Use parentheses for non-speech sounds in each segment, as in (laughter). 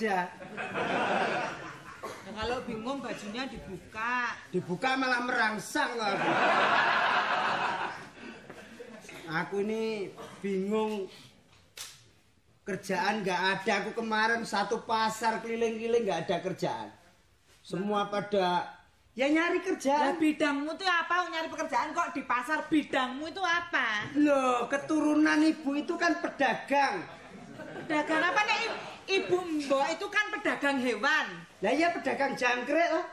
aja. Ya, kalau bingung bajunya dibuka. Dibuka malah merangsang kok aku. Aku ini bingung kerjaan nggak ada. Aku kemarin satu pasar keliling-keliling nggak ada kerjaan. Semua pada ya nyari Lah kerjaan. bidangmu tuh apa? Nyari pekerjaan kok di pasar bidangmu itu apa? Loh, keturunan ibu itu kan pedagang. Pedagang? Ibu Mbok itu kan pedagang hewan. Lah ya pedagang jangkrik lah.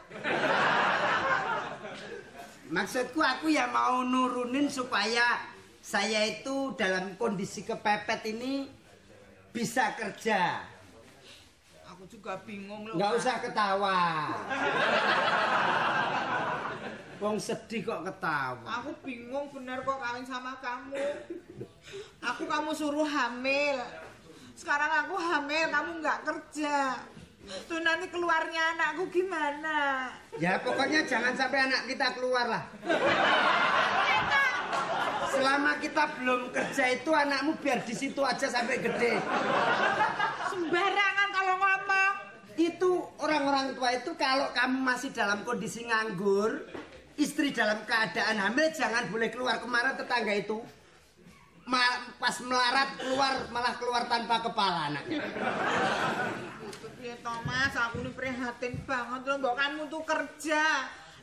Maksudku aku ya mau nurunin supaya saya itu dalam kondisi kepepet ini bisa kerja. Aku juga bingung loh. Kak. usah ketawa. Wong sedih kok ketawa. Aku bingung bener kok kawin sama kamu. Aku kamu suruh hamil. Sekarang aku hamil, kamu nggak kerja. Tuh nanti keluarnya anakku gimana? Ya pokoknya jangan sampai anak kita keluar lah. Selama kita belum kerja itu anakmu biar di situ aja sampai gede. Sembarangan kalau ngomong. itu orang-orang tua itu kalau kamu masih dalam kondisi nganggur, istri dalam keadaan hamil jangan boleh keluar kemarin tetangga itu ma- pas melarat keluar malah keluar tanpa kepala anaknya. Piye Thomas, aku ini prihatin banget loh, mbok kamu tuh kerja.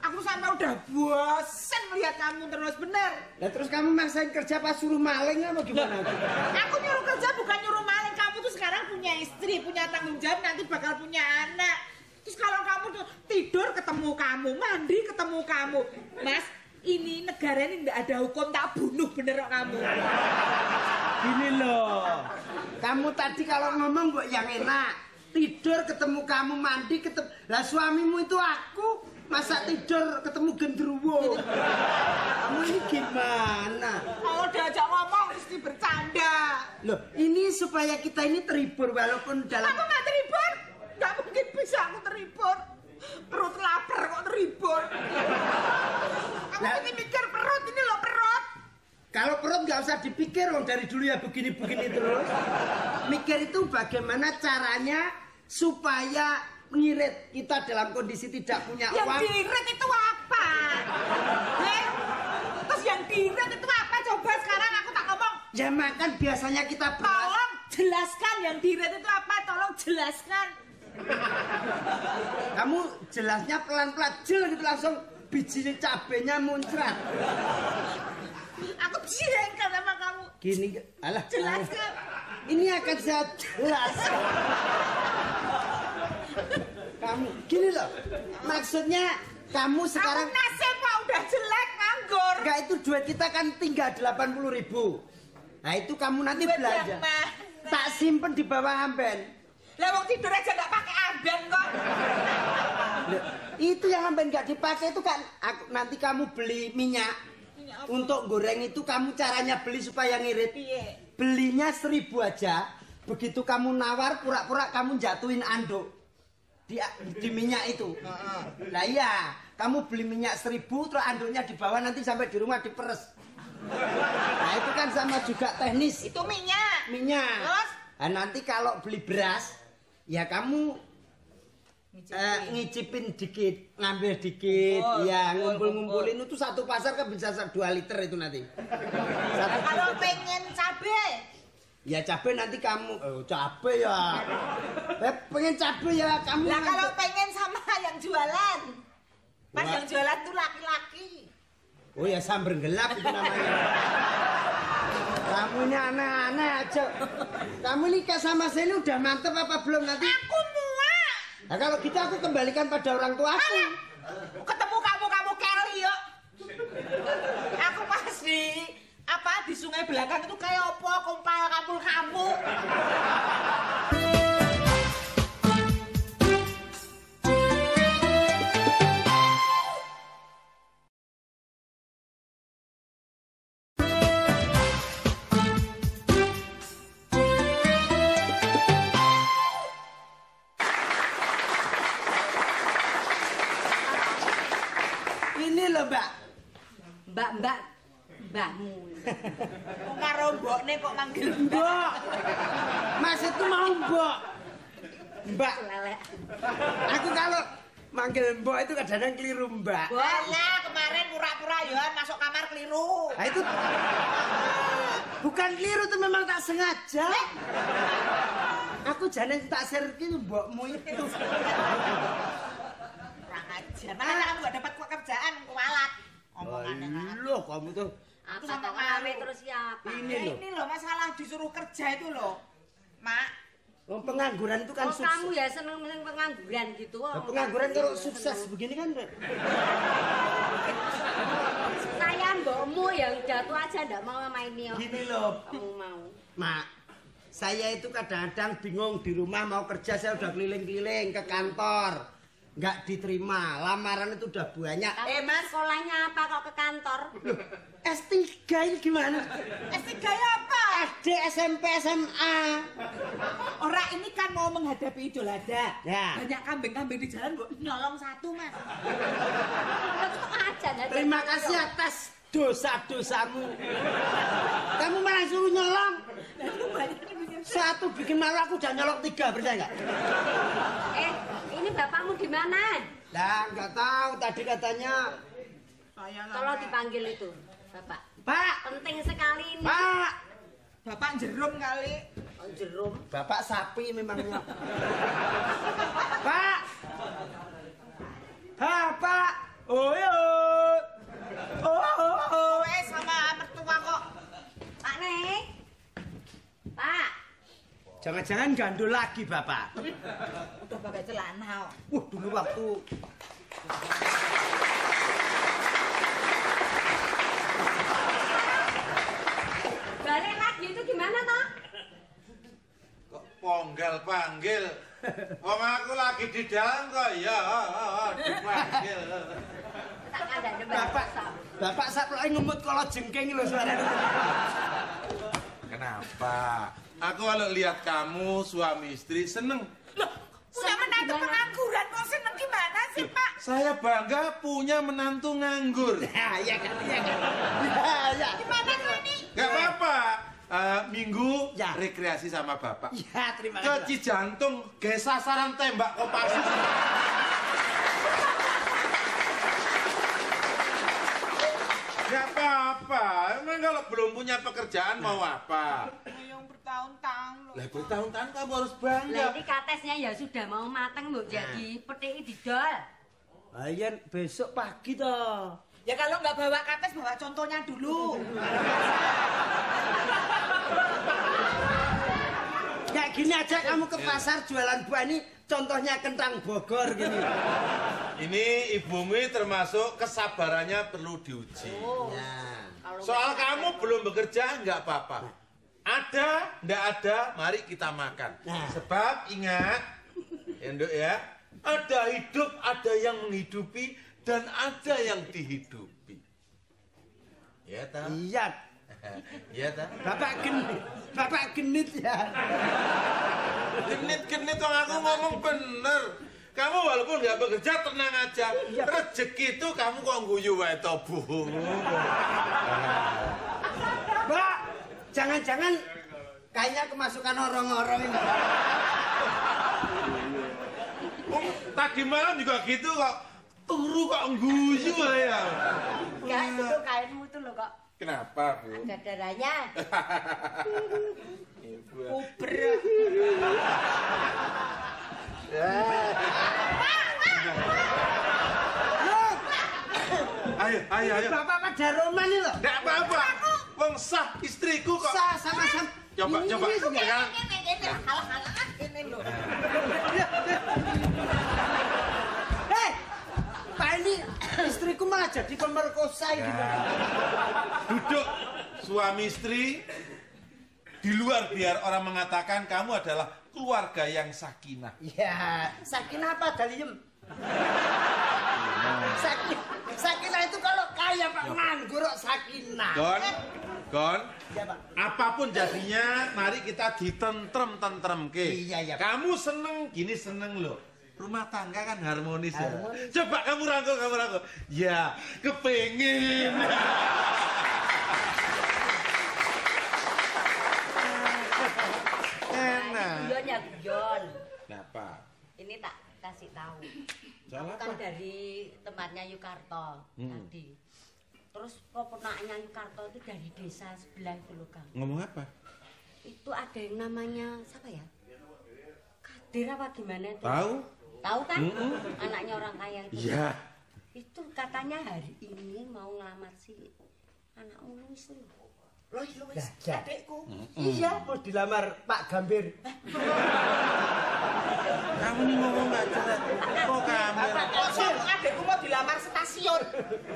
Aku sampai udah bosen melihat kamu terus bener. Nah terus kamu maksain kerja pas suruh maling apa gimana? Aku nyuruh kerja bukan nyuruh maling. Kamu tuh sekarang punya istri, punya tanggung jawab, nanti bakal punya anak. Terus kalau kamu tuh tidur ketemu kamu, mandi ketemu kamu. Mas, ini negara ini nggak ada hukum tak bunuh bener kok kamu. Gini loh, kamu tadi kalau ngomong buat yang enak, tidur ketemu kamu mandi ketemu, lah suamimu itu aku masa tidur ketemu gendruwo. Kamu ini gimana? Kalau diajak ngomong mesti bercanda. Loh, ini supaya kita ini terhibur walaupun dalam Aku nggak terhibur, nggak mungkin bisa aku terhibur. Perut lapar kok. Aku Lah- ini mikir perut ini loh perut. kalau perut nggak usah dipikir wong dari dulu ya begini-begini terus. Mikir itu bagaimana caranya supaya ngirit kita dalam kondisi tidak punya Yang uang. diirit itu apa? Eh? Terus yang diirit itu apa? Coba sekarang aku tak ngomong. Ya makan biasanya kita beras. Tolong jelaskan yang diirit itu apa? Tolong jelaskan. Kamu jelasnya pelan-pelan jel gitu langsung bijinya cabenya muncrat. Aku jengkel sama kamu. Gini, alah. Jelaskan. Ini akan saya jelaskan. Kamu, gini loh. Maksudnya kamu sekarang Aku nasib kok udah jelek nganggur. Enggak itu duit kita kan tinggal 80 ribu Nah itu kamu nanti Duit belanja? Tak simpen di bawah amben Lah wong tidur aja nggak pakai amben kok. Loh, Itu yang amben nggak dipakai itu kan aku, Nanti kamu beli minyak Minyak? Untuk goreng itu kamu caranya beli supaya ngirit Piye? Belinya seribu aja Begitu kamu nawar pura-pura kamu jatuhin anduk di, di minyak itu Lah iya Kamu beli minyak seribu terus anduknya di bawah nanti sampai di rumah diperes Nah itu kan sama juga teknis Itu minyak. minyak. Terus? Nah, nanti kalau beli beras, ya kamu Ngicipin. eh, ngicipin dikit, ngambil dikit, Ngumpul, ya ngumpul, ngumpul-ngumpulin itu satu pasar kan bisa 2 liter itu nanti. Satu Kalau pengen cabe, ya cabe nanti kamu, oh cabe ya. Eh, pengen cabe ya kamu. lah kalau pengen sama yang jualan. Pas Wah. yang jualan tuh laki-laki. Oh ya sambar gelap itu namanya. Kamu ini aneh-aneh aja. Kamu nikah sama saya ini udah mantep apa belum nanti? Aku muak. Nah kalau gitu aku kembalikan pada orang tua aku. Ketemu kamu kamu Kelly yuk. Aku pas di apa di sungai belakang itu kayak apa kumpal kampul kamu. Manggil mbok itu kadang-kadang keliru mbak. Alah, kemarin pura-pura ya masuk kamar keliru. Nah itu bukan keliru itu memang tak sengaja. Aku jane tak itu mbokmu itu. Kurang ajar. Makanya kamu gak dapat pekerjaan kualat. Omongannya kan. Loh, kamu tuh Apa Aku sama ngawe terus siapa? Ini Nah, loh. ini loh masalah disuruh kerja itu loh. Mak, Wong pengangguran itu kan Oh, sukses. kamu ya seneng seneng pengangguran gitu. Nah, oh. pengangguran kalau sukses begini kan Saya mbokmu yang jatuh aja ndak mau main ini. oh. gini loh. Kamu mau. Mak, saya itu kadang-kadang bingung di rumah mau kerja saya udah keliling-keliling ke kantor. Nggak diterima, lamaran itu udah banyak. Kamu Eh, Mas. sekolahnya apa kok ke kantor? S3 ini gimana? S3 ya apa? SD, SMP, SMA. Orang ini kan mau menghadapi Idul Adha. Ya. Banyak kambing-kambing di jalan gue nyolong satu, Mas. Aja Terima kasih atas dosa-dosamu. Kamu malah suruh nyolong. Satu bikin malu aku udah nyolong tiga, percaya nggak? Eh, ini bapakmu di mana? Nah, nggak tahu. Tadi katanya, saya Tolong dipanggil itu, Bapak. Pak, Penting sekali ini. Pak. Bapak jerum kali. Oh, jerum. Bapak sapi memangnya. (laughs) Pak. Bapak. Oh, yo. Oh, oh, oh. Kowe sama mertua kok. Pak Nek. Pak. Jangan-jangan gandul lagi, Bapak. Udah pakai celana. Wah, dulu waktu gimana toh? Kok ponggal panggil? Wong aku lagi di dalam kok ya dipanggil. Tak ada ada Bapak, Bapak saplok ngemut kalau jengking lho suaranya. Kenapa? Aku kalau lihat kamu suami istri seneng. Punya menantu pengangguran kok seneng gimana sih, Pak? Saya bangga punya menantu nganggur. Ya, ya kan, ya kan. Ya, ya. Gimana tuh ini? Gak apa-apa. Eh, minggu Ya. rekreasi sama bapak. Ya, terima Ke kasih. Cijantung, ge sasaran tembak Kopassus. Gak apa-apa. Emang kalau belum punya pekerjaan mau apa? Yang bertahun-tahun loh. Lah bertahun-tahun kamu harus Lah bangga. ini katesnya ya sudah mau matang mbok jadi petiki didol. Ayan besok pagi toh. Ya kalau nggak bawa kates, bawa contohnya dulu. Kayak gini aja kamu ke pasar jualan buah ini contohnya kentang Bogor gini. Ini ibumu termasuk kesabarannya perlu diuji. Ya. Kalau Soal kamu belum bekerja nggak apa-apa. Ada, nggak ada, mari kita makan. Nah. Sebab ingat, ya Nduk ya, ada hidup, ada yang menghidupi, dan ada yang dihidupi. Ya tak? Iya. (laughs) Ya tak? Bapak genit. Bapak genit ya. Genit-genit kok aku ngomong bener. Kamu walaupun nggak bekerja tenang aja. Rezeki itu kamu kok guyu wae to, Bu. Mbak, jangan-jangan kayaknya kemasukan orang-orang ini. Oh, tadi malam juga gitu kok. Turu kok guyu wae ya. enggak itu kainmu tuh loh kok Kenapa, Bu? ada darahnya. (laughs) Ibu. Uber. Ayo, ayo, ayo. Bapak pada Roman ini loh. Enggak apa-apa. Wong sah istriku kok. Sah sama-sama. Coba, Ini, coba. ini, ini. Pegang. Ini, ini, halah-halah ini Ini (coughs) istriku malah jadi pemerkosa ini. Duduk suami istri di luar biar orang mengatakan kamu adalah keluarga yang sakinah. Ya, sakinah apa daliem? Sakin, sakinah itu kalau kaya Pak nganggur kok sakinah. Gon, Gon, Ya, Pak. apa pun jadinya, mari kita ditentrem-tentrem ke. Iya, iya. Kamu seneng, gini seneng loh rumah tangga kan harmonis, ya. harmonis. ya. Coba kamu rangkul, kamu rangkul. Ya, kepengen. Nah, Kenapa? Ini tak kasih tahu. Salah kan dari tempatnya Yukarto hmm. tadi. Terus pokoknya Yukarto itu dari desa sebelah itu loh, Kang. Ngomong apa? Itu ada yang namanya siapa ya? Kadir apa gimana itu? Tahu? Tahu kan? Mm-mm. Anaknya orang kaya itu. Iya. Itu katanya hari ini mau ngelamar si anakmu Luis itu. Loh, Luis, adekku. Iya, mau dilamar Pak Gambir. Kamu nih ngomong nggak jelas. Kok gambir? Kosong adekku mau dilamar stasiun.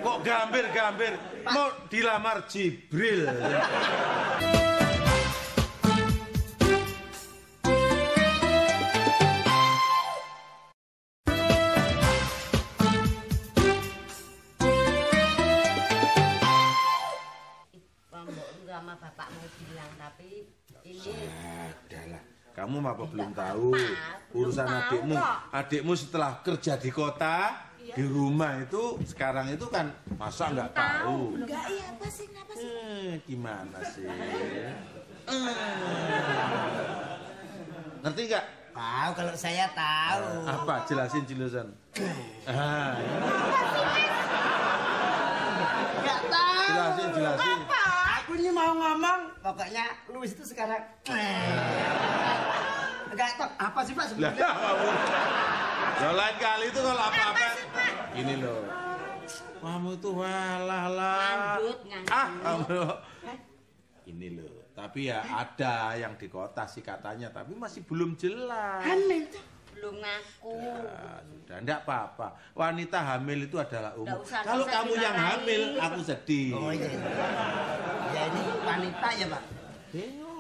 Kok gambir gambir? Mau dilamar Jibril. Adalah. Kamu apa belum tahu apa-apa, belum urusan tahu adikmu? Adikmu setelah kerja di kota, di rumah itu sekarang itu kan masa nggak tahu? Enggak iya apa sih kenapa sih? Eh, gimana sih? Eh. (laughs) Ngerti nggak? Tahu kalau saya tahu. Apa? Jelasin jelasan. (clears throat) Ah, Enggak tahu. jelasin jelasin. Aku ini mau ngomong, pokoknya Luis itu sekarang (clears throat) Enggak tahu apa sih Pak sebenarnya? Ya lain kali itu kalau apa-apa. Ini loh. Kamu tuh walah lah. Ngandut, ngandut. Ah, kamu. Ini loh. Tapi ya ada yang di kota sih katanya, tapi masih belum jelas. Hamil tuh. belum ngaku. Ah, sudah, enggak apa-apa. Wanita hamil itu adalah umum. Usah, Kalau usah kamu yang hamil, aku sedih. Oh iya. Ya ini wanita ya Pak.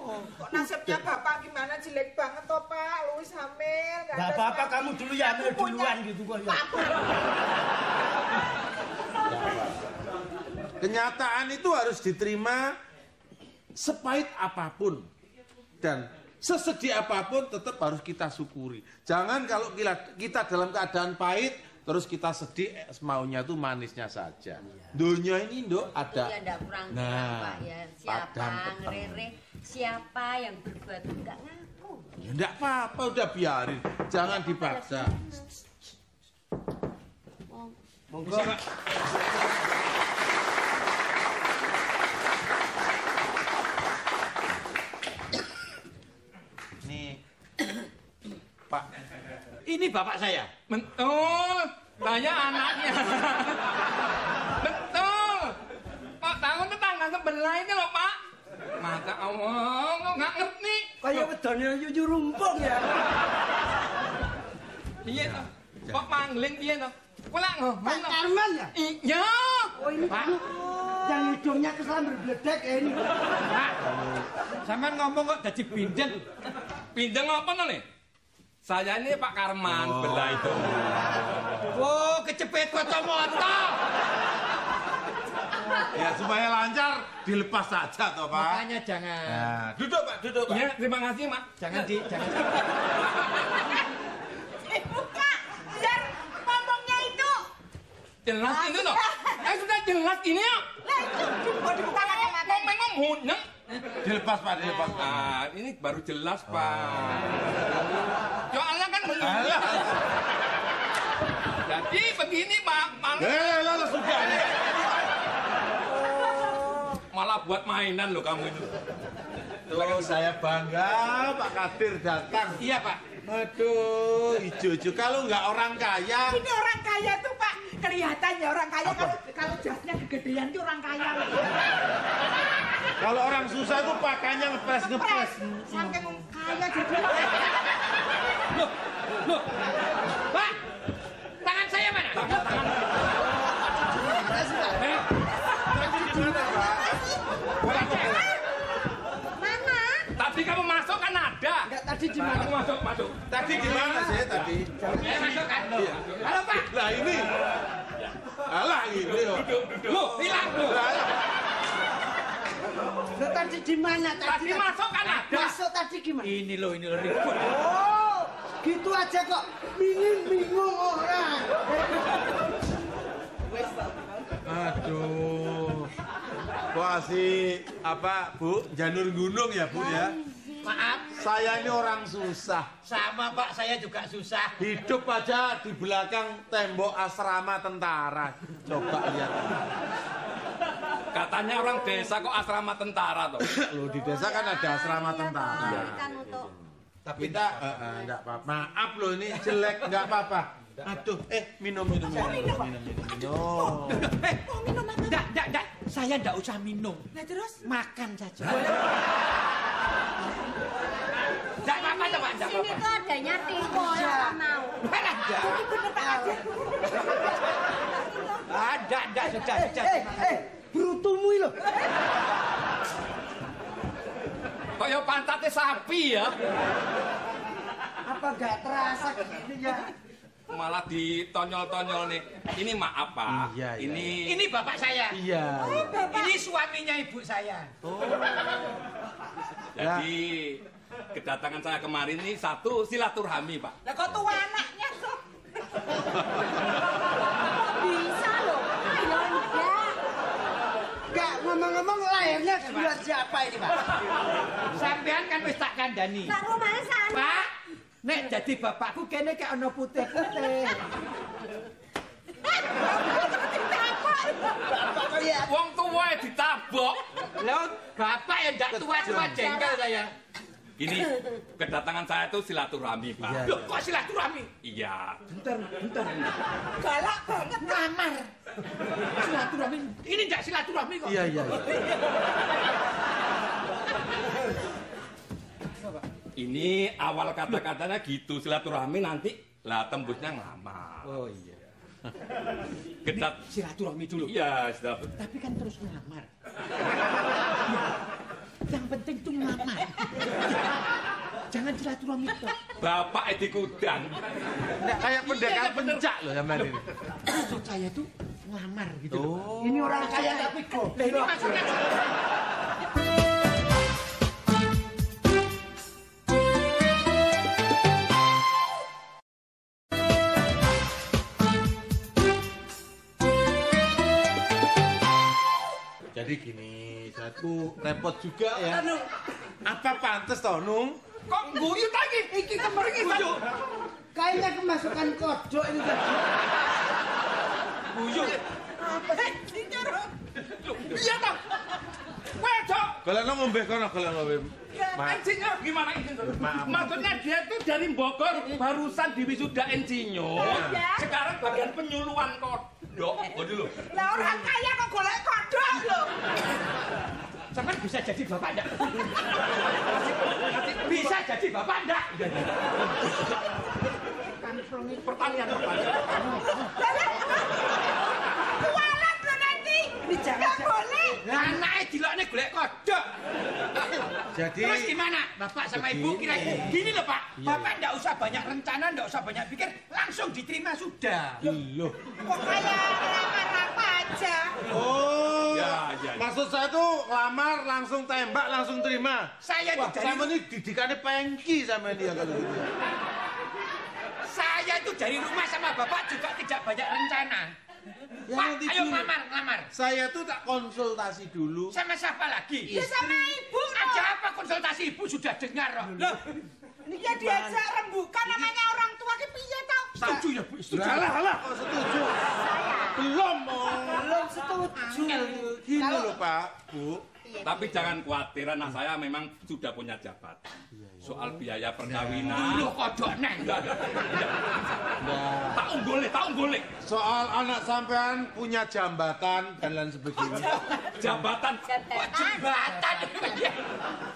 Bingung. Kok nasibnya bapak gimana jelek banget toh Pak? Luis hamil. Gak ada apa-apa kamu dulu ya hamil duluan gitu kok ya. Kenyataan itu harus diterima sepahit apa pun dan sesedih apa pun tetap harus kita syukuri. Jangan kalau kita dalam keadaan pahit terus kita sedih eh, maunya tuh manisnya saja. Dunia ini Nduk Itu ada ya kurang Nah, Pak ya. Siapa padang ngerere, siapa yang berbuat enggak ngaku. Ya enggak apa-apa udah biarin. Jangan dipaksa. Oh, Monggo. Nih. Pak, Ini bapak saya. Betul. Saya anaknya. (laughs) Betul. Pak tahu tetangga sebelah ini loh Pak. Masa Allah, kok nggak ngerti. Kayak wedone yuyu rumpung ya. Iya toh. Pak mangling iya toh. Pulang loh. Pak Karman ya? Iya. Oh ini Pak. yang hidungnya keselamber bledek ya ini. Pak. Sampean ngomong kok jadi binden. Binden apa nih? Saya ini Pak Karman Oh. sebelah itu. Oh, kecepet kacamata. ya supaya lancar dilepas saja toh Pak. Makanya jangan. Nah, duduk Pak, duduk Pak. Iya, terima kasih, Mak. Jangan di jangan. (laughs) Eh buka. Biar ngomongnya itu. Jelas ini loh. Eh sudah jelas ini ya. Lah itu mau dibuka kacamata. Ngomong ngomong Dilepas Pak, dilepas Pak. Ah, ini baru jelas, Pak. Soalnya kan Alah. Jadi begini, Pak. Malah, Eh, lalu sudah. malah buat mainan loh kamu itu. Tuh saya bangga Pak Kadir datang. Iya, Pak. Aduh, ijo-ijo. Kalau nggak orang kaya, Ini orang kaya tuh Pak. Kelihatannya orang kaya kalau kalau jasnya kegedean tuh orang kaya. Kalau orang susah itu pakainya ngepres ngepres. Pres. Saking kaya jadi. Loh. Pak. Tangan saya mana? Tangan, tangan. Eh, Mana? tadi kamu masuk kan ada. Enggak tadi di Kamu mana? masuk, masuk. Tadi di mana sih tadi? Eh, masuk kan? Halo, Pak. Lah ini. Alah ini loh. Loh, hilang loh. Loh, tadi di mana? Tadi masuk kan ada. Masuk tadi gimana? Ini loh, ini loh ribut. Oh, gitu aja kok. Bingung bingung orang. Aduh. Kok asih apa Bu? Janur gunung ya Bu ya? Maaf, Saya ini orang susah. sama Pak, saya juga susah. Hidup aja di belakang tembok asrama tentara. Coba lihat. Katanya orang desa kok asrama tentara toh. Loh di desa kan ada asrama tentara. Iya, kan untuk Tapi Kita eh, eh, enggak apa Maaf loh ini jelek enggak apa-apa. Aduh, eh minum minum minum. Minum minum. minum. Eh, enggak, enggak, enggak. Saya enggak usah minum. Nah terus? Makan saja. Enggak apa-apa. Enggak sini apa-apa. tuh adanya tiko yang mau. Enggak. Ada, enggak, sudah, Eh, sudah. eh, eh, brutumu lho. Kaya pantatnya sapi ya. Apa gak terasa gini ya? Malah ditonyol-tonyol nih. Ini maaf Pak. Iya, iya. Ini Ini bapak saya. Iya. Ini suaminya ibu saya. jadi kedatangan saya kemarin ini satu silaturahmi Pak. Lah kok tua anaknya tuh? (laughs) ngomong-ngomong lahirnya bulan siapa ini, Pak? Sampean kan wis tak kandani. Nak rumahnya sana. Pak, nek jadi bapakku kene kayak ono putih-putih. Wong tua ditabok. Lah, bapak ya ndak tua-tua jengkel saya. Ini kedatangan saya itu silaturahmi Pak. Iya. Loh, kok silaturahmi? Iya. Bentar, bentar. Galak banget. Ngamar. Silaturahmi. Ini ndak silaturahmi kok. Iya iya. iya. Ini awal kata-katanya gitu silaturahmi nanti lah tembusnya ngelamar. Oh iya. Kedat Silaturahmi dulu. Iya, sudah. Tapi kan terus ngelamar. (laughs) Yang penting tuh ngelamar. Jangan silaturahmi toh. Bapak Edi Kudang. Nggak kayak pendekar pencak loh sampean ini. Maksud saya tuh ngelamar gitu. Oh. Ini orang kaya tapi Lah ini goblok. maksudnya Jadi gini, tuh repot juga ya. Apa pantes toh, Nung? Kok guyu lagi? Iki kemarin guyu. Kayaknya kemasukan kodok ini tadi. Guyu. Iya toh. Wedok. Kalau nong ngombe kono, kalau ngombe. Ma- Insinyur gimana ini? Maaf. Maksudnya dia tuh dari Bogor barusan di wisuda insinyur. Iya. Sekarang bagian penyuluhan kodok. Oh dulu. Lah orang kaya kok golek. Sampai bisa jadi bapak enggak? Bisa jadi bapak enggak? Pertanyaan pertanyaan. Kualat lho nanti. Gak boleh. Anaknya dilokne golek kodok. Jadi Terus gimana? Bapak sama ibu kira gini loh Pak. Iya, Bapak enggak usah banyak rencana, enggak usah banyak pikir, langsung diterima sudah. loh. Kok kayak aja. Oh. Ya, ya, ya. Maksud saya tuh lamar langsung tembak langsung terima. Saya itu Wah, dari sama ini didikannya pengki sama ini ya kalau gitu. saya itu dari rumah sama Bapak juga tidak banyak rencana. Ya, Pak, nanti ayo gini. ngelamar, ngelamar. Saya tuh tak konsultasi dulu. Sama siapa lagi? Ya sama ibu Ada apa konsultasi ibu sudah dengar loh. Loh, Ya diajak rembukan namanya orang tua ki piye tau? setuju ya Bu? Setuju. Halah, halah, kok setuju? Belum, oh. Belum setuju. Gini loh, Pak, Bu. Tapi jangan khawatir, anak saya memang sudah punya jabatan. Soal biaya perkawinan. Loh kodok neng. Tak unggulnya, tak unggulnya. soal anak sampean punya jambatan dan lain sebagainya. Jabatan. Jembatan. Iya.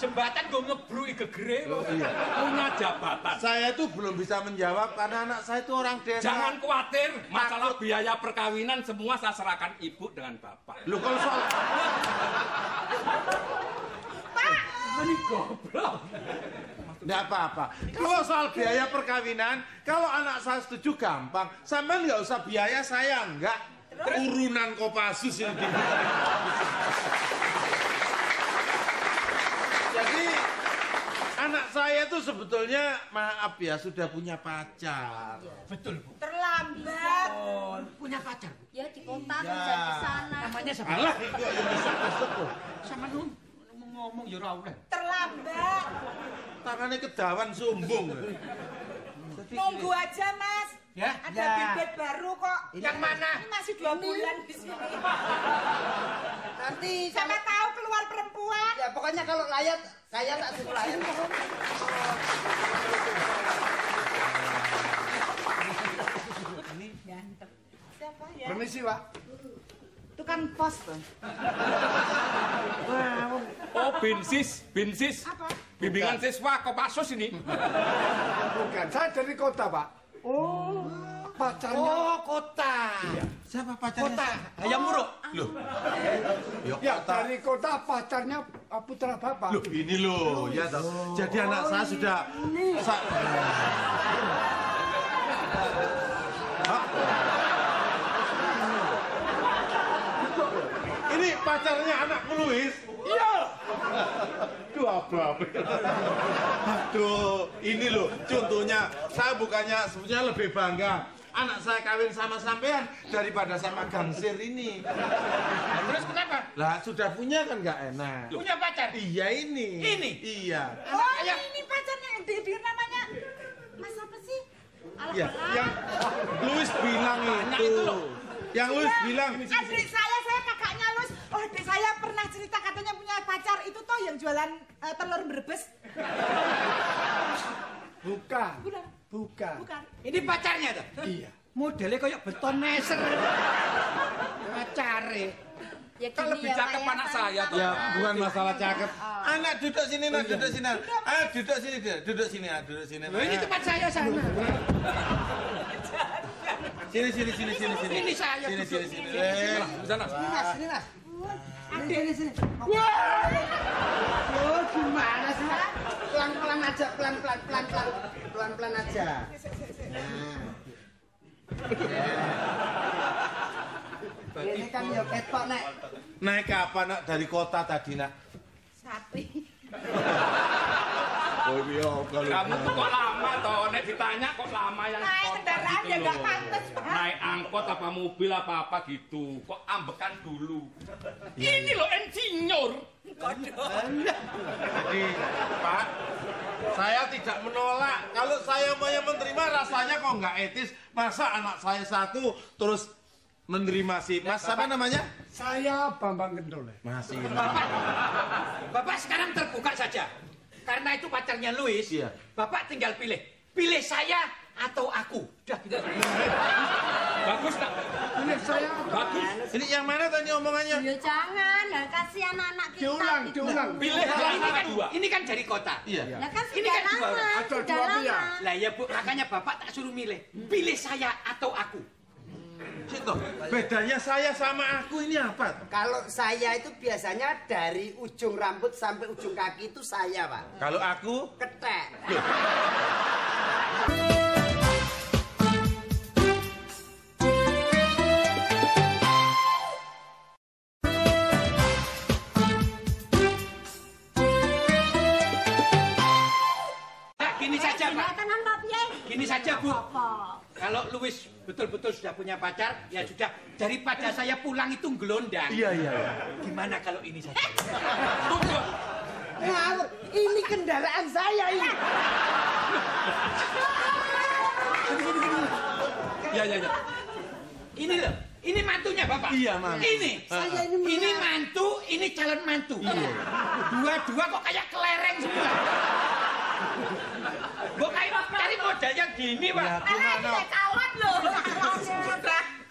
Jembatan gue ngebrui gegere. Iya. Punya jabatan. Saya tuh belum bisa menjawab karena anak saya itu orang desa. Jangan khawatir, masalah biaya perkawinan semua saya serahkan ibu dengan bapak. Lu kalau soal Ini goblok. Nggak apa-apa. Kalau soal biaya perkawinan, kalau anak saya setuju gampang. Sampai nggak usah biaya saya, enggak. Urunan Kopassus ini. Jadi anak saya tuh sebetulnya maaf ya sudah punya pacar. Betul Bu. Terlambat. Oh, punya pacar Bu. Ya di kota kerja di sana. Namanya siapa? Alah, kok yang bisa kesek loh. Sama Nun. ngomong ya ora oleh. Terlambat. Tangannya kedawan sumbung. Nunggu aja, Mas. Ya, Ada ya. bibit baru kok. Yang mana? Ini masih dua bulan di sini. Nanti Siapa tahu keluar perempuan. ya pokoknya kalau layak saya tak suruh layak. Siapa ya? Permisi, Pak. Itu kan pos tuh. Oh, binsis, binsis. Apa? Bimbingan siswa Kopassus ini. Bukan, saya dari kota, Pak. Oh, pacarnya. Oh, kota. Siapa pacarnya? Kota. Ayam muruk. Loh. Ya, dari kota pacarnya uh, putra Bapak. Loh, ini loh, ya. Jadi anak saya sudah sa-? Ini pacarnya anakku Luis. Iya. Duh, apa Aduh, ini loh contohnya. Saya bukannya sebenarnya lebih bangga anak saya kawin sama sampean daripada sama gangsir ini. Terus kenapa? Lah sudah punya kan nggak enak. Punya pacar? Iya ini. Ini? Iya. Oh, ayam. ini pacarnya yang di, di namanya Mas apa sih? Iya. Yang Luis bilang itu. itu loh. Yang Luis bilang. Adik saya, saya kakaknya Lus. Oh, adik saya pernah cerita katanya punya pacar itu toh yang jualan eh, telur berbes. Bukan. Bukan. Bukan. Bukan. Ini pacarnya tuh. Iya. Modelnya kayak beton neser. Pacare. Ya Kan lebih ya, cakep ya, anak kan saya, kita toh. Ya kan bukan masalah cakep. Oh. Anak duduk sini, nak duduk sini. Ah duduk sini dia, duduk sini, ah duduk sini. Loh, ini tempat saya sana. Sini sini sini sini sini. Ini saya Sini sini sini. Eh, sana. Sini mas, gimana sih? Pelan-pelan aja, pelan-pelan, pelan-pelan. Pelan-pelan aja. Nah. Ini kan yo ketok nek. Naik apa nak dari kota tadi nak? Sapi. (laughs) Oh iya, kalau Kamu tuh kok lama toh? Nek ditanya kok lama yang Naik kendaraan gitu ya nggak pantas, Pak. Naik angkot apa mobil apa apa gitu. Kok ambekan dulu. Ini loh insinyur. Jadi, Pak, saya tidak menolak. Kalau saya mau yang menerima, rasanya kok nggak etis. Masa anak saya satu terus menerima si Mas siapa namanya? Saya Bambang Kendole. Mas ini. Bapak sekarang terbuka saja. Karena itu pacarnya Louis. Iya. Bapak tinggal pilih. Pilih saya atau aku. Udah gitu. Bagus tak? Ini saya Bagus. Ini yang mana tadi omongannya? Ya jangan, lah kasih anak-anak kita. diulang, gitu. diulang. Pilih salah ini kan dua. Ini kan dari kota. Iya. Lah kan Ini kan dua lama. Ada dua pilihan. Lah ya bu, makanya bapak tak suruh milih. Pilih saya atau aku. Situ. Bedanya saya sama aku ini apa? Kalau saya itu biasanya dari ujung rambut sampai ujung kaki itu saya pak. Kalau aku Ketek. Sudah punya pacar, ya sudah. Daripada saya pulang itu gelondang. Iya iya. iya. Gimana kalau ini saja? Tujuh. Ngawur, ini kendaraan saya ini. Ya ya ya. Ini loh. Ini mantunya bapak. Iya, mantu. Ini. Saya ini Ini mantu, ini calon mantu. Iya. Dua-dua kok kayak kelereng semua. Kayak cari model yang gini, Pak. Ya, gimana? ini kawan loh.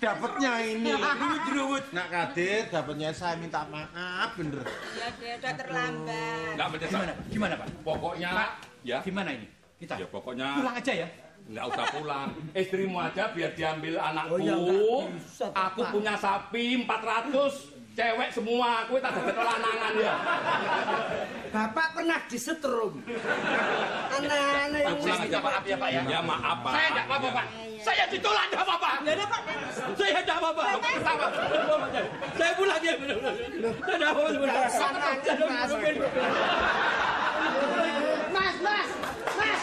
Dapatnya ini. (laughs) Ruwet-ruwet. Nak Kadir, dapatnya saya minta maaf bener. Ya, dia udah terlambat. Enggak mendesak. Gimana? Gimana, Pak? Pokoknya Pak, ya. Gimana ini? Kita Ya pokoknya pulang aja ya. nggak usah pulang. Istrimu aja biar diambil anakku. Oh, ya nggak bisa, aku punya sapi 400. Cewek semua, aku tak dapat lanangan ya. Bapak pernah disetrum. Ini. saya minta maaf ya, Pak ya. Ya maaf, Pak. Saya enggak apa-apa, Pak. Saya ditolak enggak apa-apa. Ya Pak. Saya enggak apa-apa. Pertama. Saya pulang ya. Saya enggak apa-apa. Mas. Mas, mas, mas.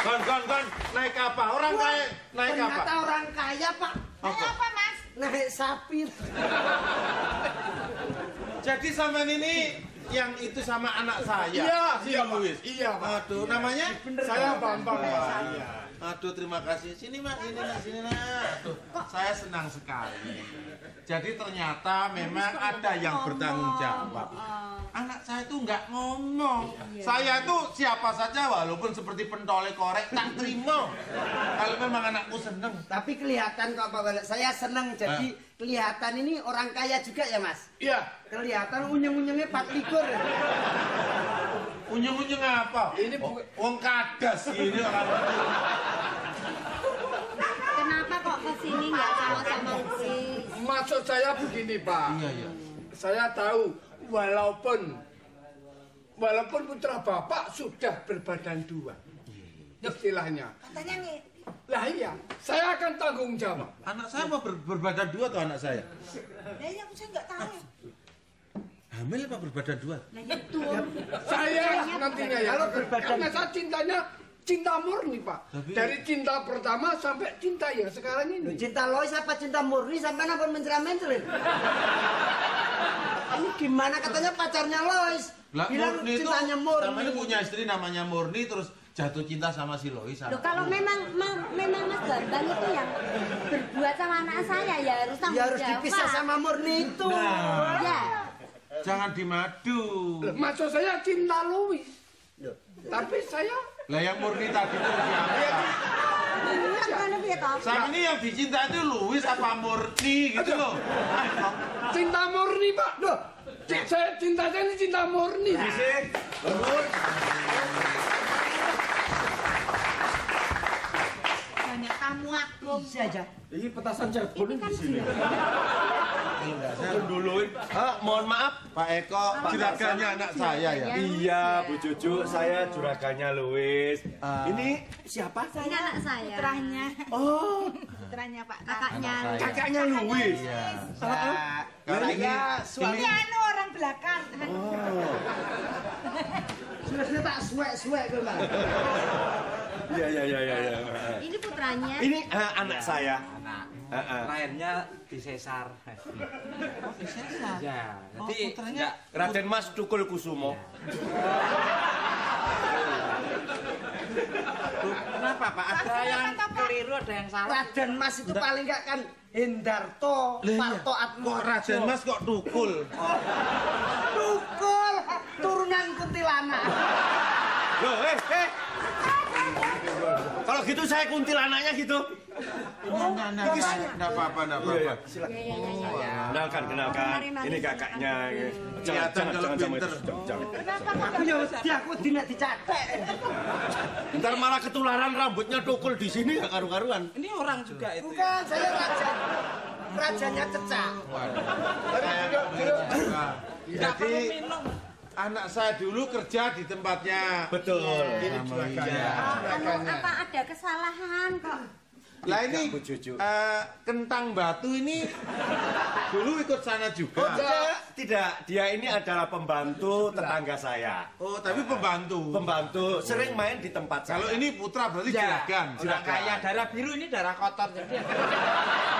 Kon kon kon naik apa? Orang kaya naik apa? Ternyata orang kaya pak. Naik apa, Mas? naik sapi. (laughs) Jadi sampean ini yang itu sama anak saya. Iya, si iya. Luis. Iya, Pak. Aduh, namanya? Saya Bambang, Pak. Iya. Aduh, terima kasih. Sini, Mak. Sini, Mak. Sini, Nak. Aduh, saya senang sekali. Jadi ternyata memang ada yang bertanggung jawab. Anak saya itu nggak ngomong. Saya itu siapa saja walaupun seperti pentole korek tak terima. Kalau memang anakku seneng. Tapi kelihatan kok Pak Walek, saya seneng jadi kelihatan ini orang kaya juga ya Mas. Iya. Kelihatan unyeng-unyengnya Pak Likur. Unyeng-unyeng apa? Ini Oh, bukan- wong kadas ini orang. Kenapa kok ke sini nggak sama-sama Sis? Maksud saya begini, Pak. Iya, iya. Saya tahu walaupun walaupun putra Bapak sudah berbadan dua. Istilahnya. Katanya nih, Lah iya, saya akan tanggung jawab. Anak saya mau ber- berbadan dua tuh anak saya. ya yang saya nggak tahu. Hamil apa berbadan dua? Nah itu. Saya nantinya ya. Kalau berbadan- Karena saya cintanya cinta murni, Pak. Tapi- Dari cinta pertama sampai cinta yang sekarang ini. Cinta Lois apa cinta murni sampai apa mencela-mencelin? Ini gimana katanya pacarnya Lois? Lah, Bilang Murni itu cintanya murni. namanya punya istri namanya Murni terus jatuh cinta sama si Lois. Loh kalau memang ma- memang Mas Bambang itu yang berbuat sama anak saya ya harus tanggung Ya harus jawab. dipisah sama murni itu. Ya. Jangan dimadu. Maksud saya cinta Louis. Tapi saya Lah yang Murni tadi itu siapa? Kan kono piye to? Sama ini yang dicinta itu Louis apa Murni gitu loh. cinta murni, Pak. Loh, ci- saya ini cinta murni. Banyak tamu aku. Bisa aja. Ini petasan jabon Ini kan di sini. dulu. Ah, mohon maaf. Pak Eko, juragannya anak saya ya. Iya, Bu Cucu, saya juragannya Louis. Ah. Ini siapa? Ini anak saya. Putranya. Oh, Putranya Pak. Kakaknya. kakaknya Louis. Iya. Nah, Kalau ini saya suami Ini anu orang belakang. (laughs) sudah tak suek-suek gue. Iya, iya, iya, iya. iya. Ini putranya. Ini eh, anak saya. Anak. Eh, eh. Lahirnya di sesar. Oh, Sesar. Ya, Oh, jadi putranya nggak Raden Mas Tukul Kusumo. Kenapa Pak? Ada yang keliru, ada yang salah. Raden Mas itu paling enggak kan Hendarto, Parto Atmo. Kok Raden Mas kok dukul? Tukul turunan kuntilanak. Loh, eh, eh. Kalau gitu saya kuntilanaknya gitu. Nah, nah, nah, nah, apa-apa, nah, apa-apa. Ya ya ya ya. Kenalkan, kenalkan. Ini silakan kakaknya. dulu. Jangan, Kelihatan jangan, kalau jangan pinter. jangan. Aku ya aku dina dicatek. Ntar malah ketularan rambutnya tukul di sini gak karu-karuan. Ini orang juga itu. Bukan, saya raja. Rajanya cecak. Nah, Jadi anak saya dulu kerja di tempatnya. Betul. Ini juragannya. Anu apa ada kesalahan kok? Lah ini Bu Cucu. eh, kentang batu ini dulu ikut sana Oh, juga. tidak, tidak. Dia ini adalah pembantu tetangga saya. Oh, tapi pembantu. Pembantu sering main di tempat saya. Kalau ini putra berarti Ya, juragan. Orang kaya darah biru ini darah kotor jadi (laughs)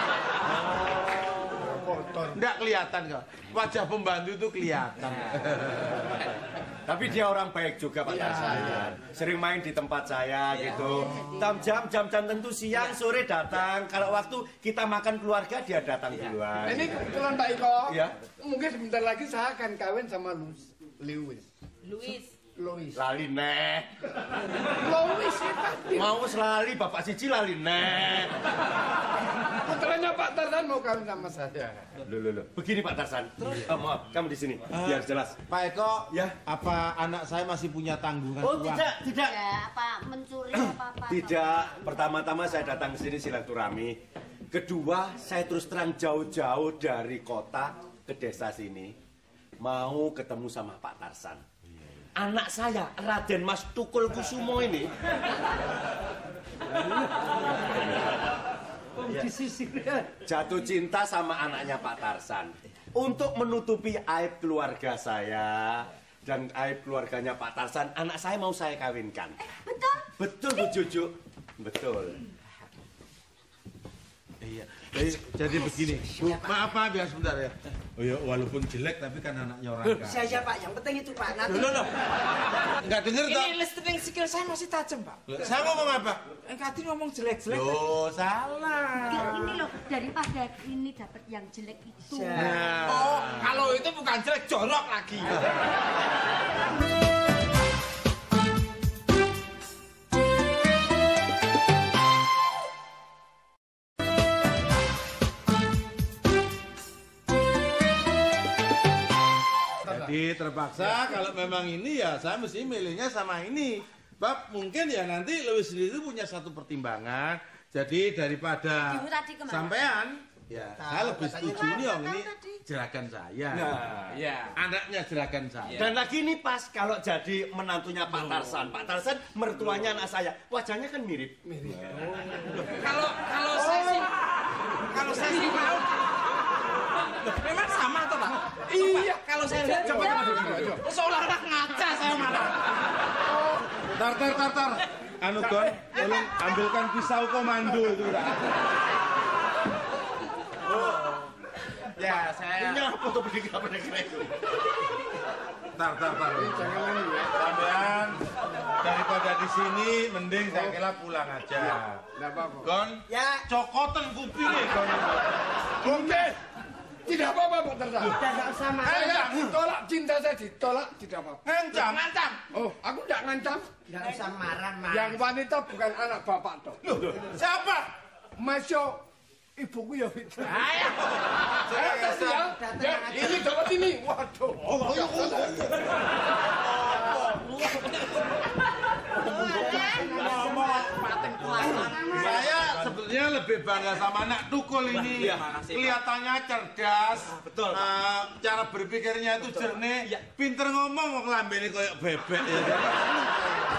Enggak kelihatan kok. Wajah pembantu itu kelihatan. (laughs) Tapi dia orang baik juga Pak Tarsan. Sering main di tempat saya gitu. Jam jam jam jam tentu siang sore datang. Kalau waktu kita makan keluarga dia datang duluan. Ini kebetulan Pak Iko. Ya. Mungkin sebentar lagi saya akan kawin sama Louis. Lewis. Louis. Lali neh. Louis itu. Mau selali Bapak Siji lali neh. Putranya Pak Tarzan mau kawin sama saya. Loh, loh, loh. Begini Pak Tarsan. Oh, maaf, kamu di sini. Biar jelas. Pak Eko, Ya. apa anak saya masih punya tanggungan Oh, uang? tidak, tidak. Ya apa mencuri apa apa? Tidak, pertama-tama saya datang ke sini silaturahmi. Kedua, saya terus terang jauh-jauh dari kota ke desa sini. Mau ketemu sama Pak Tarsan. Anak saya, Raden Mas Tukul Kusumo ini. Jatuh cinta sama anaknya Pak Tarsan. Untuk menutupi aib keluarga saya dan aib keluarganya Pak Tarsan, anak saya mau saya kawinkan. Betul. Betul Bu Cucu. Betul. Iya. Jadi, jadi begini, Bu, maaf maaf ya sebentar ya. Oh ya, walaupun jelek tapi kan anaknya orang kaya. Saya Pak, yang penting itu Pak. Nanti Loh, loh. Enggak denger toh? Ini listening skill saya masih tajam, Pak. Loh, Saya ngomong apa? Eh, Kati ngomong jelek-jelek. Loh, salah. Ini loh, daripada ini dapat yang jelek itu. Oh, kalau itu bukan jelek, jorok lagi. (laughs) Terpaksa kalau memang ini ya saya mesti milihnya sama ini. Bab mungkin ya nanti Lewis sendiri itu punya satu pertimbangan. Jadi daripada Ibu tadi ke mana? sampean, ya saya lebih setuju nih Om ini jeragan saya. Nah, ya. Anaknya jeragan saya. Dan lagi ini pas kalau jadi menantunya Pak Tarsan. Pak Tarsan mertuanya anak saya. Wajahnya kan mirip. Kalau kalau saya sih kalau saya sih mau memang? Iya, kalau saya lihat coba coba coba. coba. Seolah-olah ngaca saya malah. Tar tar tar tar. Anu Gon, tolong ambilkan pisau komando itu. Kak. Ya, saya Ini apa tuh berdiri apa itu? Tar tar tar. Sampean daripada di sini mending saya kira pulang aja. Enggak apa-apa. Gon, ya cokotan kupingnya Gon. Oke. Tidak apa-apa, Pak udah nggak usah marah. Saya ditolak, cinta saya ditolak, tidak apa-apa. Ngancam. ngancam. Oh, aku tidak ngancam. Nggak usah marah, Mas. Yang wanita bukan anak bapak toh. Siapa? Masyo, ibuku ya itu. Ayo. Saya kasih ya. Ya, ini dapat ini. Waduh. Oh, Saya sebetulnya lebih bangga sama anak tukul ini. Kelihatannya cerdas. betul, Pak. Eh, cara berpikirnya itu jernih. Pinter ngomong mau kayak bebek ya. (laughs)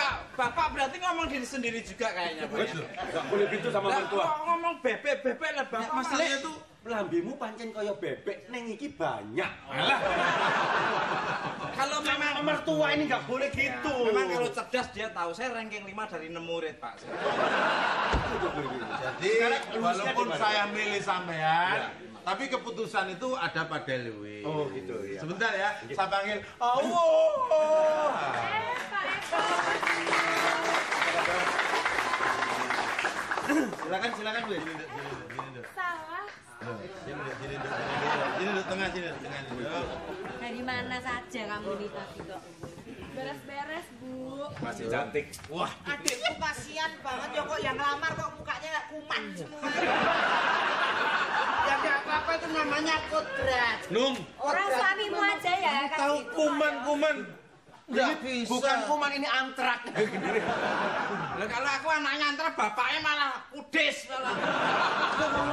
Maaf Pak, Bapak berarti ngomong diri sendiri juga kayaknya Pak. ya? Gak boleh gitu sama Lah, mertua. kok ngomong bebek-bebek lah Bapak. Masalahnya tuh lambimu pancen kaya bebek, neng iki banyak. Kalau memang Mertua ini gak boleh gitu. Memang kalau cerdas dia tahu saya ranking 5 dari 6 murid Pak. Jadi walaupun saya milih sampean, tapi keputusan itu ada pada Lewi. Oh gitu ya. Sebentar ya, saya panggil. Allah. Silakan silakan Bu. Salah. Sini duduk, sini duduk, sini duduk. Sini duduk, tengah, sini duduk, tengah, sini duduk. Dari mana saja kamu ini tadi kok? Beres-beres, Bu. Masih cantik. Wah, Adikku kasihan banget ya kok yang ngelamar kok mukanya kuman semua. Ya nggak apa-apa itu namanya kodrat. Nung, Orang suamimu aja ya tahu kasih kuman-kuman. Enggak bisa. Bukan kuman ini antrak. (laughs) Lah kalau aku anaknya antara bapaknya malah kudis malah.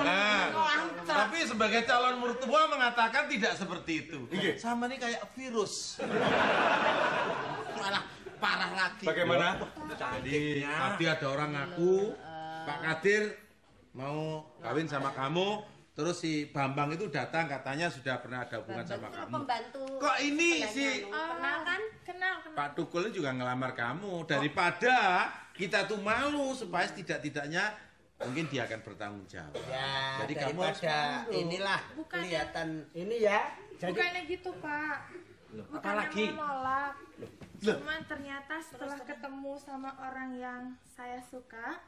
Nah, antrak. tapi sebagai calon mertua mengatakan tidak seperti itu. Sama nih kayak virus. malah parah lagi. Bagaimana? Jadi tadi ada orang ngaku Pak Kadir mau kawin sama kamu, terus si Bambang itu datang katanya sudah pernah ada hubungan sama Itu kamu. pembantu. Kok ini si anu, Kenal kan? Kenal, kenal. Pak Tukul juga ngelamar kamu daripada kita tuh malu supaya tidak-tidaknya mungkin dia akan bertanggung jawab. Ya, Jadi kamu harus daripada malu. inilah Bukannya- kelihatan ini ya. Jadi Bukannya gitu, Pak. Bukannya apalagi? mau nolak. Cuman ternyata setelah ketemu sama orang yang saya suka,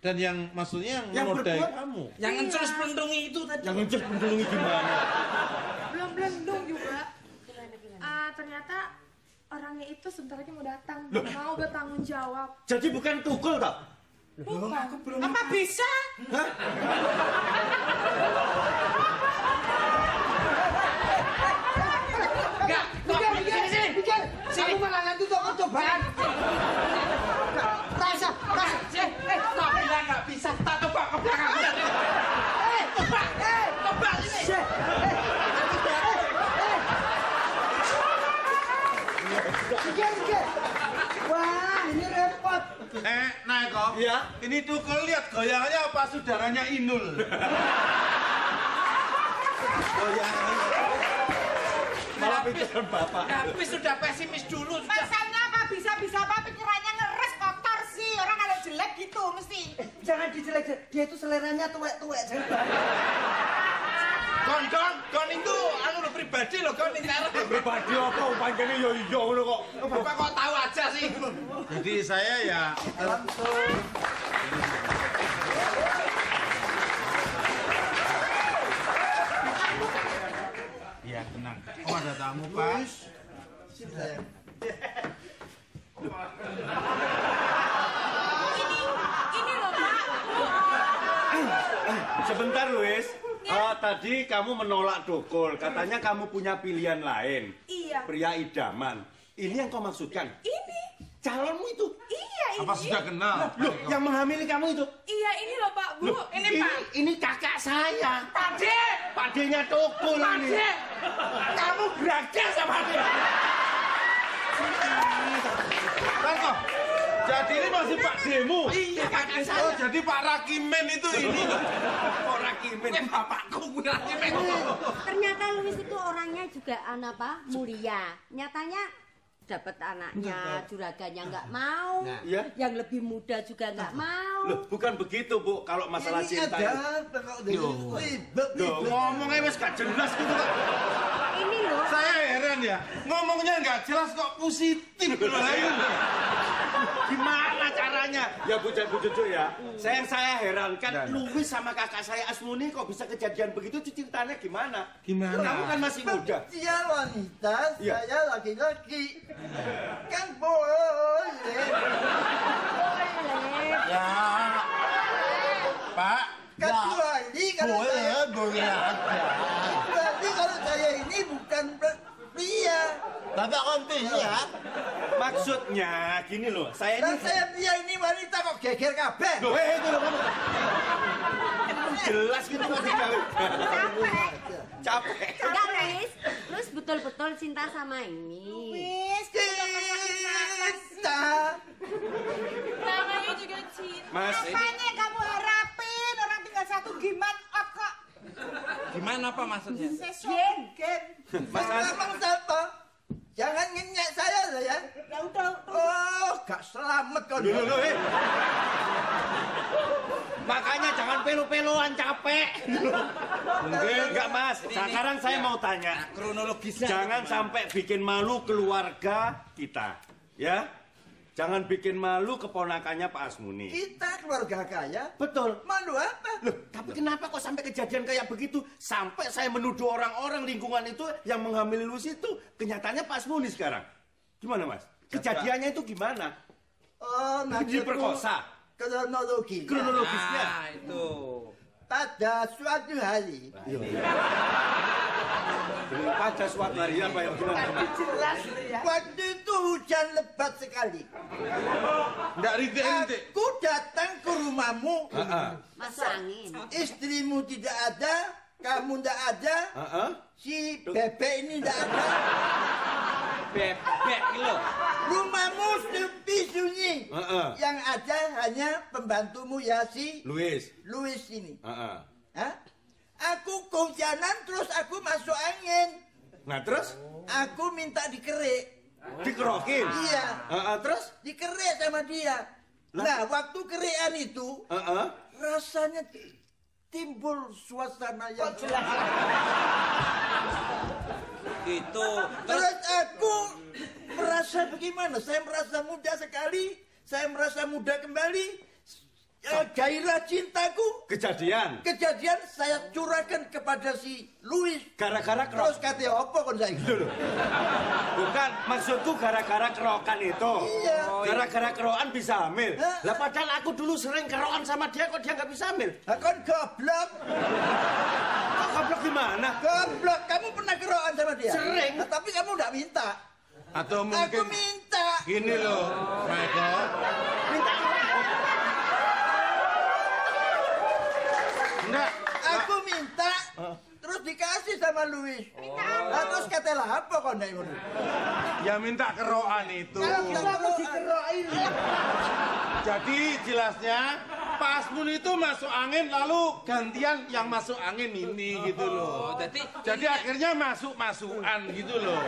Dan yang maksudnya yang, Yang menodai berbuat- kamu. Yang encus pelendungi itu tadi. Yang ngecek pendulungi gimana? belum belendung juga. Ah, ternyata orangnya itu sebentar lagi mau datang, mau bertanggung jawab. Jadi bukan tukul toh? Bukan. Apa bisa? Enggak, Mikir, mikir, sini, mikir. Kamu malah nanti tuh Tak coba ke belakang. Eh, Coba, eh, coba ini. Eh, Mikir, mikir. Wah, ini repot. Eh, Naiko. Iya? Ini Tukul lihat goyangannya apa saudaranya Inul. goyangannya. Malah pikiran bapak. Tapi sudah pesimis dulu. Sudah. Masalahnya apa bisa-bisa apa pikirannya ngeres kotor sih. Orang kalau jelek gitu mesti. Jangan dijelek, dia itu seleranya tuwek-tuwek. Kon, kon, kon itu anu lo pribadi lo, kon ini Pribadi apa upangkene yo iya ngono kok. Bapak kok tahu aja sih. Jadi saya ya Iya tenang. Oh ada tamu pak. Ini (laughs) loh Pak. Sebentar Luis. Oh, tadi kamu menolak dokol. Katanya kamu punya pilihan lain. Iya. Pria idaman. Ini yang kau maksudkan? Ini. Calonmu itu? Iya ini. Apa sudah kenal? Loh, yang menghamili kamu itu? Iya ini loh Pak Bu. Loh, ini, ini, Pak. ini kakak saya. Pade, Padenya dokol ini. pade. Kamu beraga sama dia. Jadi ini masih Pak Demu. Iya kakak Oh saya. jadi Pak Rakimen itu ini. Orang kimen. Eh bapakku punya kimen. Ternyata Luis itu orangnya juga anak apa? Mulia. Nyatanya dapat anaknya, juraganya nggak mau. Iya. Yang lebih muda juga nggak mau. Loh, bukan begitu, Bu. Kalau masalah cinta itu. Loh, ngomongnya wis gak jelas gitu kok. Ini loh. Saya heran ya, ngomongnya nggak jelas kok positif. (laughs) Gimana caranya? Ya Bu Bu Cucu ya. Saya yang saya herankan, Luwis sama kakak saya Asmuni kok bisa kejadian begitu itu ceritanya gimana? Gimana? Kamu kan masih muda. Dia wanita, Iya. saya laki-laki. Kan boleh. Ya, Pak. Kecuali kalau saya boleh aja. kecuali kalau saya ini bukan pria. Bapak kan ya. Maksudnya gini loh, saya Dan ini saya pria ini wanita kok geger kabeh. Loh, eh, itu loh kamu. Jelas gitu kok. Capek. Capek. Enggak Luis betul-betul cinta sama ini. Wis, Cinta. Namanya juga cinta. Mas, kamu harapin? Orang tinggal satu gimana kok? Gimana apa maksudnya? Sesuatu. Mas Saya As, ngomong siapa? Jangan ngenyak saya loh ya. Ya udah, Oh, gak selamat kau. Loh, loh, loh, eh. Makanya jangan pelu-peluan capek. Mungkin enggak Mas. Sekarang saya mau tanya. Kronologisnya. Jangan sampai bikin malu keluarga kita. Ya. Jangan bikin malu keponakannya Pak Asmuni. Kita keluarga kaya. Betul. Malu apa? Loh, tapi kenapa kok sampai kejadian kayak begitu? Sampai saya menuduh orang-orang lingkungan itu yang menghamili Lucy itu kenyataannya Pak Asmuni sekarang. Gimana Mas? Kejadiannya itu gimana? Oh, Diperkosa. Kronologi. Kronologisnya. Nah, itu. Pada suatu hari. Pada suatu hari apa yang gimana? Jelas ya. Waktu itu hujan lebat sekali. Nggak rintik-rintik. Aku datang ke rumahmu. Masuk angin. Istrimu tidak ada. Kamu tidak ada. Si bebek ini tidak ada. Bebek lo. Rumahmu sepi sunyi. Yang ada hanya pembantumu ya si Luis. Louis ini. Heeh. Hah? Aku kehujanan terus aku masuk angin. Nah, terus Aku minta dikerik. dikerokin. Iya. Heeh, terus? Dikerik sama dia. Nah, waktu kerikan itu Heeh. rasanya timbul suasana yang Itu. Terus aku merasa bagaimana? Saya merasa muda sekali. Saya merasa muda kembali. Ya, gairah cintaku. Kejadian. Kejadian saya curahkan kepada si Louis. Gara-gara Terus kerok. kata apa kon saya gitu Bukan, maksudku gara-gara kerokan itu. Iya. Gara-gara kerokan bisa hamil. Hah? Lah padahal aku dulu sering kerokan sama dia kok dia nggak bisa hamil. Nah, kon goblok. Kok goblok gimana? Goblok. Kamu pernah kerokan sama dia? Sering. Nah, tapi kamu nggak minta. Atau Aku mungkin minta. gini loh, Michael. Minta Enggak. Aku minta. Terus dikasih sama Louis. Nah, terus kata lah apa kok ndak ngono? Ya minta keroan itu. Kalau dikerokin. Jadi jelasnya Pak Asmun itu masuk angin lalu gantian yang masuk angin ini gitu loh. Jadi Jadi akhirnya masuk masukan gitu loh.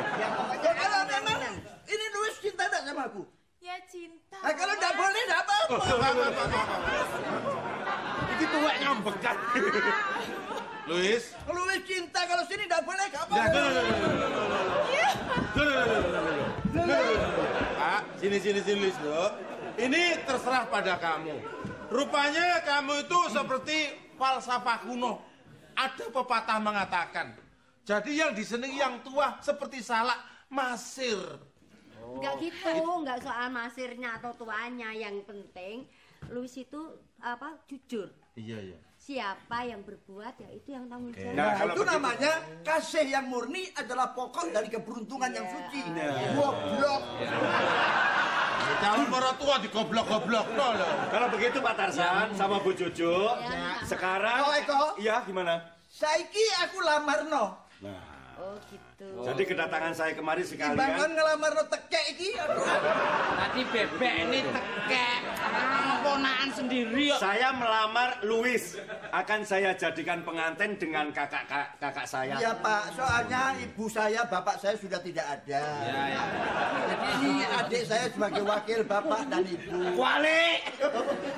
Ya kalau memang ini Louis cinta enggak sama aku? Ya cinta. Nah, kalau nggak boleh nggak apa-apa. Ini tuwek ngambek (laughs) Luis? Luis cinta kalau sini tidak boleh apa-apa. Pak, sini sini sini Luis lo. Ini terserah pada kamu. Rupanya kamu itu seperti falsafah kuno. Ada pepatah mengatakan, jadi yang disenangi yang tua seperti salak masir. Oh. Enggak gitu, enggak soal masirnya atau tuanya yang penting Luis itu apa jujur. Iya, iya. Siapa yang berbuat ya itu yang tanggung jawab. Nah, itu namanya kasih yang murni adalah pokok dari keberuntungan yang suci. Goblok. Calon para tua digoblok-goblok no, loh. Kalau begitu Pak Tarsan sama Bu Jojo, sekarang Oh, Eko. Iya, gimana? Saiki aku lamar no. Oh gitu. Jadi kedatangan saya kemari Bangun sekalian ngelamar no tekek iki. Tadi bebek ini tekek. Ponakan sendiri kok. saya melamar Luis. Akan saya jadikan pengantin dengan kakak kakak, kakak saya. Iya Pak, soalnya ibu saya, bapak saya sudah tidak ada. Jadi ini adik saya sebagai wakil bapak dan ibu. Kuali.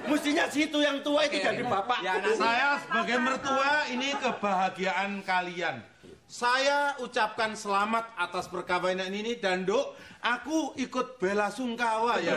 Mestinya situ yang tua itu jadi bapak. Ya, anak Saya sebagai mertua ini kebahagiaan kalian. Saya ucapkan selamat atas perkawinan ini dan Dok, aku ikut bela sungkawa ya.